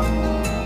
Bye.